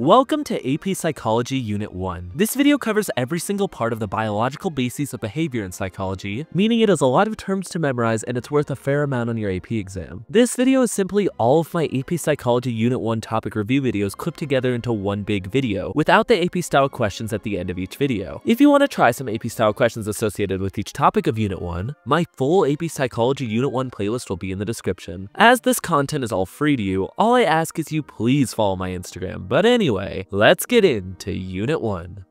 Welcome to AP Psychology Unit 1. This video covers every single part of the biological basis of behavior in psychology, meaning it has a lot of terms to memorize and it's worth a fair amount on your AP exam. This video is simply all of my AP Psychology Unit 1 topic review videos clipped together into one big video, without the AP style questions at the end of each video. If you want to try some AP style questions associated with each topic of Unit 1, my full AP Psychology Unit 1 playlist will be in the description. As this content is all free to you, all I ask is you please follow my Instagram. But anyway, Anyway, let's get into Unit 1.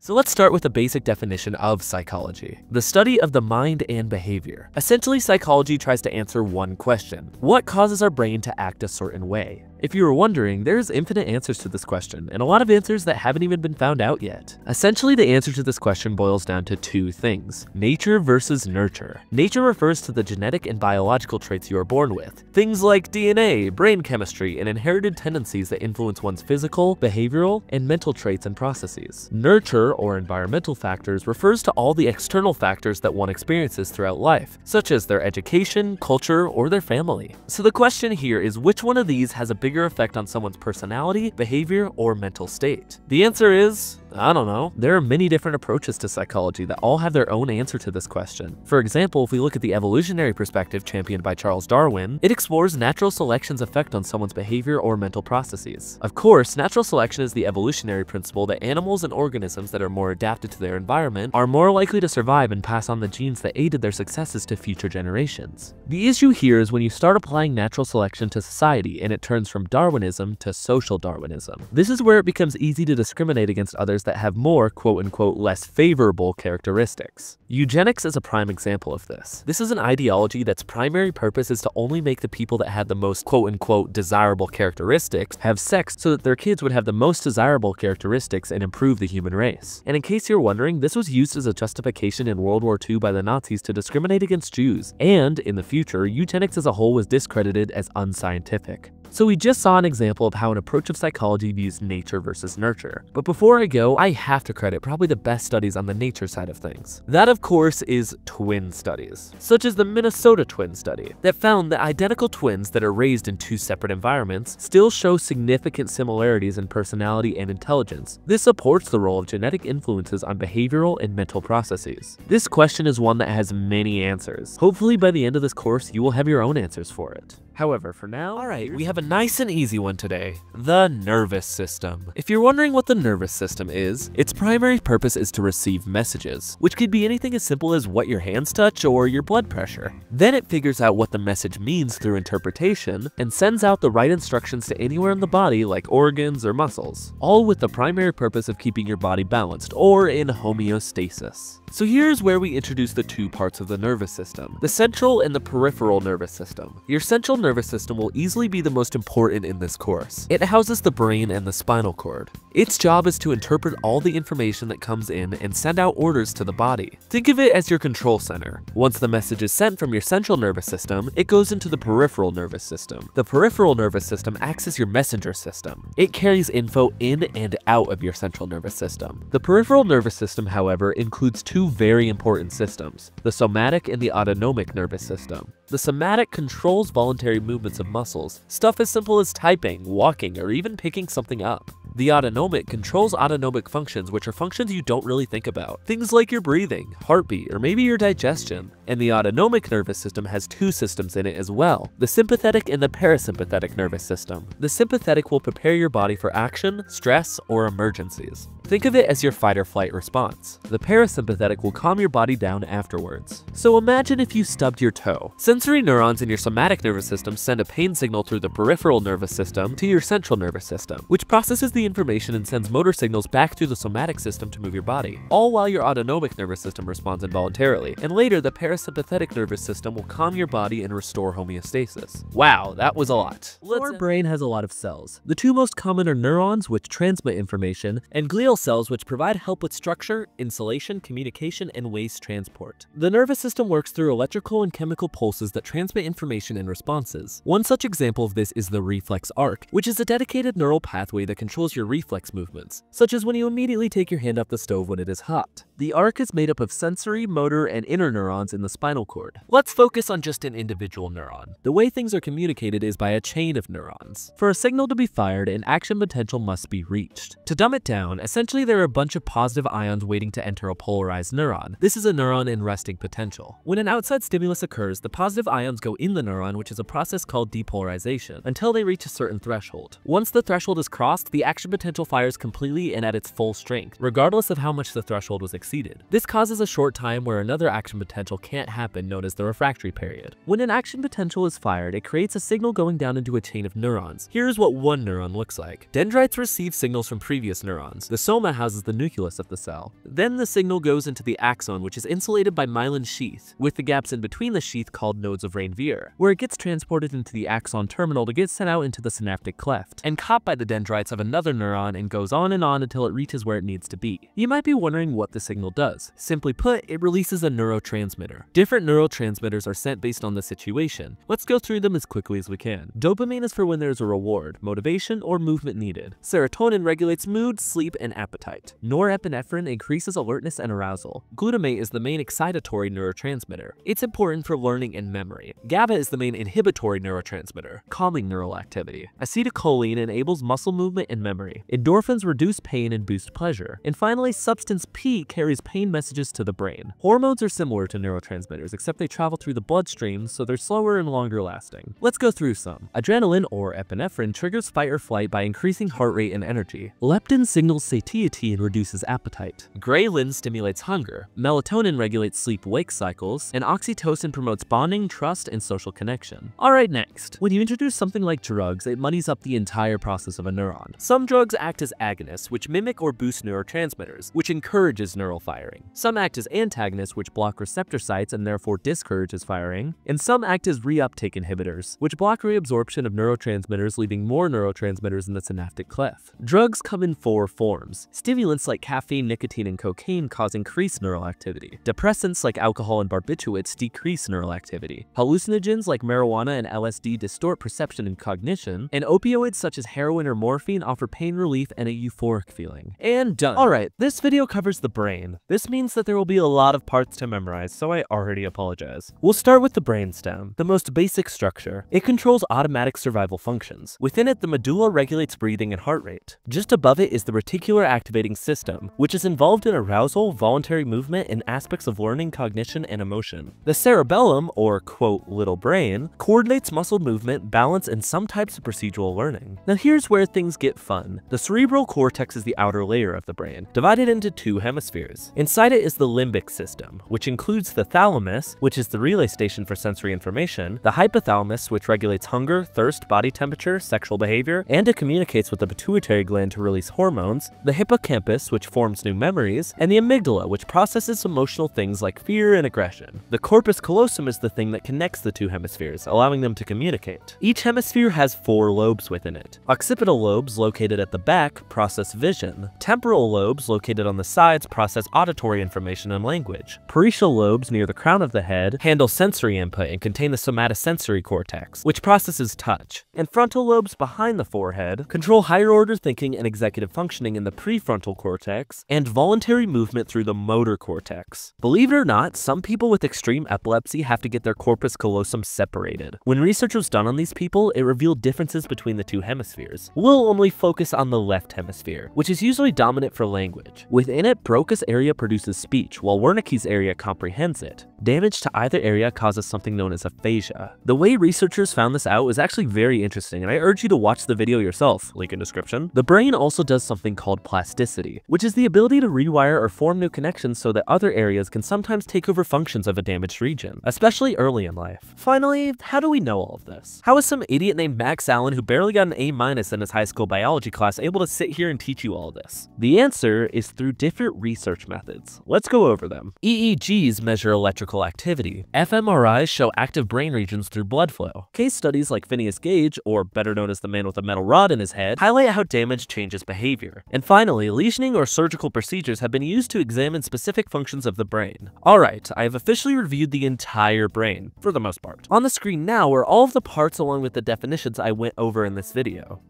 So let's start with a basic definition of psychology. The study of the mind and behavior. Essentially, psychology tries to answer one question. What causes our brain to act a certain way? If you were wondering, there's infinite answers to this question, and a lot of answers that haven't even been found out yet. Essentially, the answer to this question boils down to two things, nature versus nurture. Nature refers to the genetic and biological traits you are born with, things like DNA, brain chemistry, and inherited tendencies that influence one's physical, behavioral, and mental traits and processes. Nurture, or environmental factors, refers to all the external factors that one experiences throughout life, such as their education, culture, or their family. So the question here is which one of these has a bigger bigger effect on someone's personality, behavior, or mental state? The answer is I don't know. There are many different approaches to psychology that all have their own answer to this question. For example, if we look at the evolutionary perspective championed by Charles Darwin, it explores natural selection's effect on someone's behavior or mental processes. Of course, natural selection is the evolutionary principle that animals and organisms that are more adapted to their environment are more likely to survive and pass on the genes that aided their successes to future generations. The issue here is when you start applying natural selection to society and it turns from Darwinism to social Darwinism. This is where it becomes easy to discriminate against others that have more quote-unquote less favorable characteristics. Eugenics is a prime example of this. This is an ideology that's primary purpose is to only make the people that have the most quote-unquote desirable characteristics have sex so that their kids would have the most desirable characteristics and improve the human race. And in case you're wondering, this was used as a justification in World War II by the Nazis to discriminate against Jews, and in the future, eugenics as a whole was discredited as unscientific. So we just saw an example of how an approach of psychology views nature versus nurture. But before I go, I have to credit probably the best studies on the nature side of things. That of course is twin studies, such as the Minnesota twin study, that found that identical twins that are raised in two separate environments still show significant similarities in personality and intelligence. This supports the role of genetic influences on behavioral and mental processes. This question is one that has many answers. Hopefully by the end of this course, you will have your own answers for it. However, for now, alright, we have a nice and easy one today, the nervous system. If you're wondering what the nervous system is, its primary purpose is to receive messages, which could be anything as simple as what your hands touch or your blood pressure. Then it figures out what the message means through interpretation and sends out the right instructions to anywhere in the body like organs or muscles, all with the primary purpose of keeping your body balanced or in homeostasis. So here's where we introduce the two parts of the nervous system, the central and the peripheral nervous system. Your central nervous system will easily be the most important in this course. It houses the brain and the spinal cord. Its job is to interpret all the information that comes in and send out orders to the body. Think of it as your control center. Once the message is sent from your central nervous system, it goes into the peripheral nervous system. The peripheral nervous system acts as your messenger system. It carries info in and out of your central nervous system. The peripheral nervous system, however, includes two very important systems, the somatic and the autonomic nervous system. The somatic controls voluntary movements of muscles, stuff as simple as typing, walking, or even picking something up. The autonomic controls autonomic functions, which are functions you don't really think about. Things like your breathing, heartbeat, or maybe your digestion. And the autonomic nervous system has two systems in it as well, the sympathetic and the parasympathetic nervous system. The sympathetic will prepare your body for action, stress, or emergencies. Think of it as your fight or flight response. The parasympathetic will calm your body down afterwards. So imagine if you stubbed your toe. Sensory neurons in your somatic nervous system send a pain signal through the peripheral nervous system to your central nervous system, which processes the information and sends motor signals back through the somatic system to move your body, all while your autonomic nervous system responds involuntarily. And later, the parasympathetic nervous system will calm your body and restore homeostasis. Wow, that was a lot. Our brain has a lot of cells. The two most common are neurons, which transmit information, and glial cells which provide help with structure, insulation, communication, and waste transport. The nervous system works through electrical and chemical pulses that transmit information and responses. One such example of this is the reflex arc, which is a dedicated neural pathway that controls your reflex movements, such as when you immediately take your hand off the stove when it is hot. The arc is made up of sensory, motor, and interneurons in the spinal cord. Let's focus on just an individual neuron. The way things are communicated is by a chain of neurons. For a signal to be fired, an action potential must be reached. To dumb it down, essentially there are a bunch of positive ions waiting to enter a polarized neuron. This is a neuron in resting potential. When an outside stimulus occurs, the positive ions go in the neuron, which is a process called depolarization, until they reach a certain threshold. Once the threshold is crossed, the action potential fires completely and at its full strength, regardless of how much the threshold was exceeded. This causes a short time where another action potential can't happen known as the refractory period. When an action potential is fired, it creates a signal going down into a chain of neurons. Here's what one neuron looks like. Dendrites receive signals from previous neurons. The soma houses the nucleus of the cell. Then the signal goes into the axon, which is insulated by myelin sheath, with the gaps in between the sheath called nodes of Ranvier, where it gets transported into the axon terminal to get sent out into the synaptic cleft, and caught by the dendrites of another neuron and goes on and on until it reaches where it needs to be. You might be wondering what the signal does. Simply put, it releases a neurotransmitter. Different neurotransmitters are sent based on the situation. Let's go through them as quickly as we can. Dopamine is for when there's a reward, motivation, or movement needed. Serotonin regulates mood, sleep, and appetite. Norepinephrine increases alertness and arousal. Glutamate is the main excitatory neurotransmitter. It's important for learning and memory. GABA is the main inhibitory neurotransmitter, calming neural activity. Acetylcholine enables muscle movement and memory. Endorphins reduce pain and boost pleasure. And finally, substance P carries pain messages to the brain. Hormones are similar to neurotransmitters, except they travel through the bloodstream, so they're slower and longer lasting. Let's go through some. Adrenaline, or epinephrine, triggers fight or flight by increasing heart rate and energy. Leptin signals satiety and reduces appetite. Ghrelin stimulates hunger. Melatonin regulates sleep-wake cycles, and oxytocin promotes bonding, trust, and social connection. Alright, next. When you introduce something like drugs, it muddies up the entire process of a neuron. Some drugs act as agonists, which mimic or boost neurotransmitters, which encourages neural firing. Some act as antagonists, which block receptor sites and therefore discourages firing. And some act as reuptake inhibitors, which block reabsorption of neurotransmitters, leaving more neurotransmitters in the synaptic cleft. Drugs come in four forms. Stimulants like caffeine, nicotine, and cocaine cause increased neural activity. Depressants like alcohol and barbiturates decrease neural activity. Hallucinogens like marijuana and LSD distort perception and cognition. And opioids such as heroin or morphine offer pain relief and a euphoric feeling. And done. Alright, this video covers the brain. This means that there will be a lot of parts to memorize, so I already apologize. We'll start with the brainstem, the most basic structure. It controls automatic survival functions. Within it, the medulla regulates breathing and heart rate. Just above it is the reticular activating system, which is involved in arousal, voluntary movement, and aspects of learning, cognition, and emotion. The cerebellum, or quote, little brain, coordinates muscle movement, balance, and some types of procedural learning. Now here's where things get fun. The cerebral cortex is the outer layer of the brain, divided into two hemispheres. Inside it is the limbic system, which includes the thalamus, which is the relay station for sensory information, the hypothalamus, which regulates hunger, thirst, body temperature, sexual behavior, and it communicates with the pituitary gland to release hormones, the hippocampus, which forms new memories, and the amygdala, which processes emotional things like fear and aggression. The corpus callosum is the thing that connects the two hemispheres, allowing them to communicate. Each hemisphere has four lobes within it. Occipital lobes, located at the back, process vision. Temporal lobes, located on the sides, process auditory information and language. Parietal lobes, near the crown of the head, handle sensory input and contain the somatosensory cortex, which processes touch. And frontal lobes behind the forehead control higher order thinking and executive functioning in the prefrontal cortex, and voluntary movement through the motor cortex. Believe it or not, some people with extreme epilepsy have to get their corpus callosum separated. When research was done on these people, it revealed differences between the two hemispheres. We'll only focus on the left hemisphere, which is usually dominant for language. Within it, Broca's area produces speech, while Wernicke's area comprehends it. Damage to either area causes something known as aphasia. The way researchers found this out was actually very interesting, and I urge you to watch the video yourself, link in description. The brain also does something called plasticity, which is the ability to rewire or form new connections so that other areas can sometimes take over functions of a damaged region, especially early in life. Finally, how do we know all of this? How is some idiot named Max Allen who barely got an A- minus in his high school biology class able to sit here and teach you all this? The answer is through different research methods. Let's go over them. EEGs measure electrical activity. fMRIs show active brain regions through blood flow. Case studies like Phineas Gage, or better known as the man with a metal rod in his head, highlight how damage changes behavior. And finally, lesioning or surgical procedures have been used to examine specific functions of the brain. Alright, I have officially reviewed the entire brain, for the most part. On the screen now are all of the parts along with the definitions I went over in this video.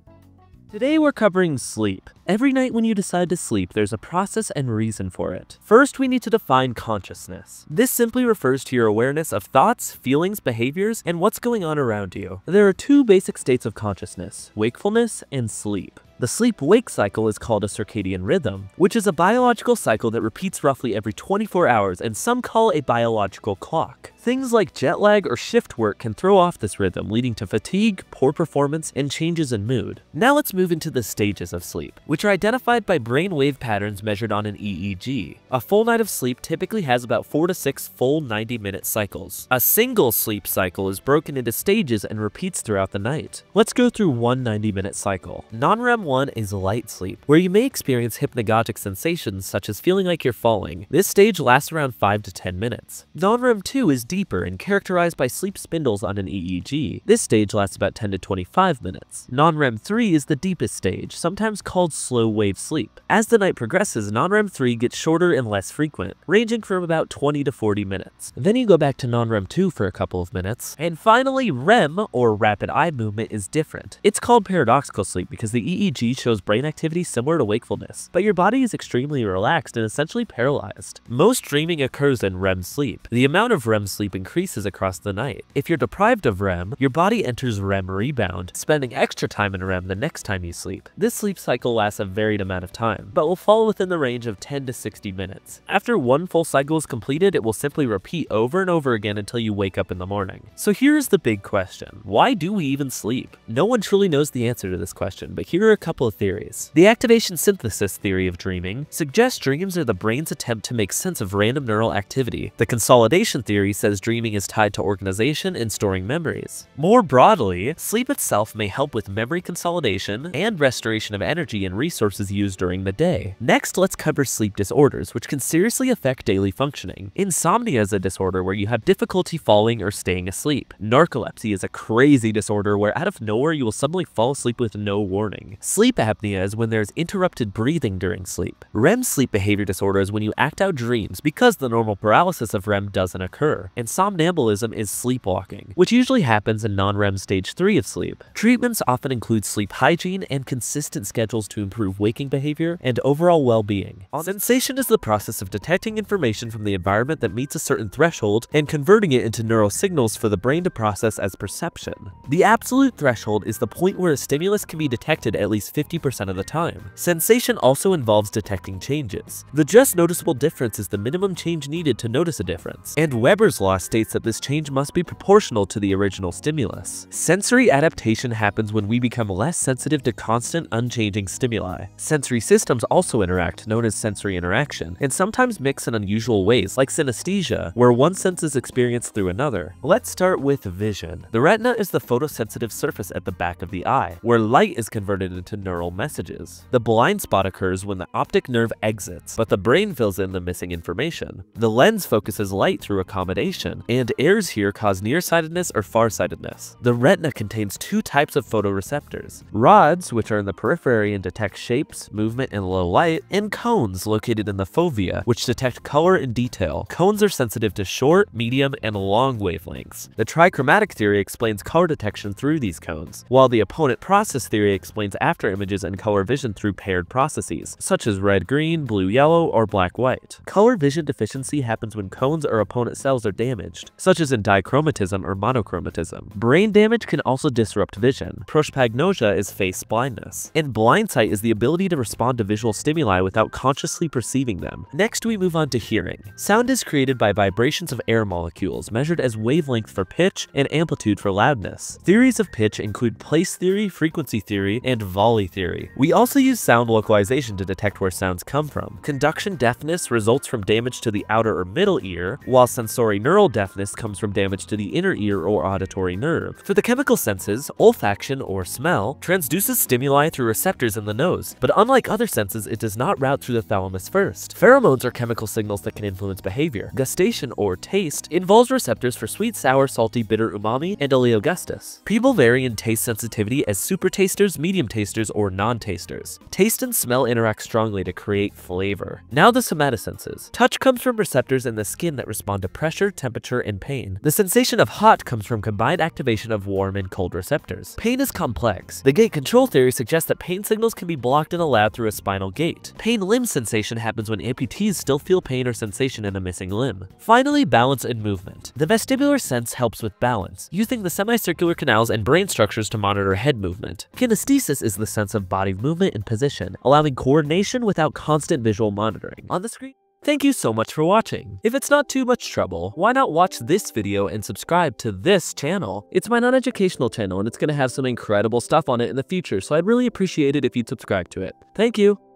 Today we're covering sleep. Every night when you decide to sleep, there's a process and reason for it. First, we need to define consciousness. This simply refers to your awareness of thoughts, feelings, behaviors, and what's going on around you. There are two basic states of consciousness, wakefulness and sleep. The sleep-wake cycle is called a circadian rhythm, which is a biological cycle that repeats roughly every 24 hours and some call a biological clock. Things like jet lag or shift work can throw off this rhythm, leading to fatigue, poor performance, and changes in mood. Now let's move into the stages of sleep, which are identified by brain wave patterns measured on an EEG. A full night of sleep typically has about 4 to 6 full 90-minute cycles. A single sleep cycle is broken into stages and repeats throughout the night. Let's go through one 90-minute cycle. Non-REM 1 is light sleep, where you may experience hypnagogic sensations such as feeling like you're falling. This stage lasts around 5 to 10 minutes. Non-REM 2 is deeper and characterized by sleep spindles on an EEG. This stage lasts about 10 to 25 minutes. Non-REM 3 is the deepest stage, sometimes called slow wave sleep. As the night progresses, non-REM 3 gets shorter and less frequent, ranging from about 20 to 40 minutes. Then you go back to non-REM 2 for a couple of minutes. And finally, REM, or rapid eye movement, is different. It's called paradoxical sleep because the EEG shows brain activity similar to wakefulness, but your body is extremely relaxed and essentially paralyzed. Most dreaming occurs in REM sleep. The amount of REM sleep sleep increases across the night. If you're deprived of REM, your body enters REM rebound, spending extra time in REM the next time you sleep. This sleep cycle lasts a varied amount of time, but will fall within the range of 10 to 60 minutes. After one full cycle is completed, it will simply repeat over and over again until you wake up in the morning. So here's the big question. Why do we even sleep? No one truly knows the answer to this question, but here are a couple of theories. The activation synthesis theory of dreaming suggests dreams are the brain's attempt to make sense of random neural activity. The consolidation theory says dreaming is tied to organization and storing memories. More broadly, sleep itself may help with memory consolidation and restoration of energy and resources used during the day. Next, let's cover sleep disorders, which can seriously affect daily functioning. Insomnia is a disorder where you have difficulty falling or staying asleep. Narcolepsy is a crazy disorder where out of nowhere you will suddenly fall asleep with no warning. Sleep apnea is when there's interrupted breathing during sleep. REM sleep behavior disorder is when you act out dreams because the normal paralysis of REM doesn't occur. And somnambulism is sleepwalking, which usually happens in non-REM stage 3 of sleep. Treatments often include sleep hygiene and consistent schedules to improve waking behavior and overall well-being. Sensation is the process of detecting information from the environment that meets a certain threshold and converting it into neural signals for the brain to process as perception. The absolute threshold is the point where a stimulus can be detected at least 50% of the time. Sensation also involves detecting changes. The just noticeable difference is the minimum change needed to notice a difference, and Weber's law states that this change must be proportional to the original stimulus. Sensory adaptation happens when we become less sensitive to constant, unchanging stimuli. Sensory systems also interact, known as sensory interaction, and sometimes mix in unusual ways, like synesthesia, where one sense is experienced through another. Let's start with vision. The retina is the photosensitive surface at the back of the eye, where light is converted into neural messages. The blind spot occurs when the optic nerve exits, but the brain fills in the missing information. The lens focuses light through accommodation, and errors here cause nearsightedness or farsightedness. The retina contains two types of photoreceptors, rods, which are in the periphery and detect shapes, movement, and low light, and cones located in the fovea, which detect color and detail. Cones are sensitive to short, medium, and long wavelengths. The trichromatic theory explains color detection through these cones, while the opponent process theory explains after images and color vision through paired processes, such as red-green, blue-yellow, or black-white. Color vision deficiency happens when cones or opponent cells are damaged such as in dichromatism or monochromatism. Brain damage can also disrupt vision. Prosopagnosia is face blindness. And blindsight is the ability to respond to visual stimuli without consciously perceiving them. Next, we move on to hearing. Sound is created by vibrations of air molecules, measured as wavelength for pitch and amplitude for loudness. Theories of pitch include place theory, frequency theory, and volley theory. We also use sound localization to detect where sounds come from. Conduction deafness results from damage to the outer or middle ear, while sensory neural deafness comes from damage to the inner ear or auditory nerve. For the chemical senses, olfaction or smell transduces stimuli through receptors in the nose, but unlike other senses, it does not route through the thalamus first. Pheromones are chemical signals that can influence behavior. Gustation or taste involves receptors for sweet, sour, salty, bitter, umami, and oleogustus. People vary in taste sensitivity as super tasters, medium tasters, tasters or non-tasters. Taste and smell interact strongly to create flavor. Now the somatosenses. Touch comes from receptors in the skin that respond to pressure, temperature, and pain. The sensation of hot comes from combined activation of warm and cold receptors. Pain is complex. The gate control theory suggests that pain signals can be blocked in a lab through a spinal gate. Pain limb sensation happens when amputees still feel pain or sensation in a missing limb. Finally, balance and movement. The vestibular sense helps with balance, using the semicircular canals and brain structures to monitor head movement. Kinesthesis is the sense of body movement and position, allowing coordination without constant visual monitoring. On the screen, Thank you so much for watching. If it's not too much trouble, why not watch this video and subscribe to this channel? It's my non-educational channel and it's going to have some incredible stuff on it in the future, so I'd really appreciate it if you'd subscribe to it. Thank you!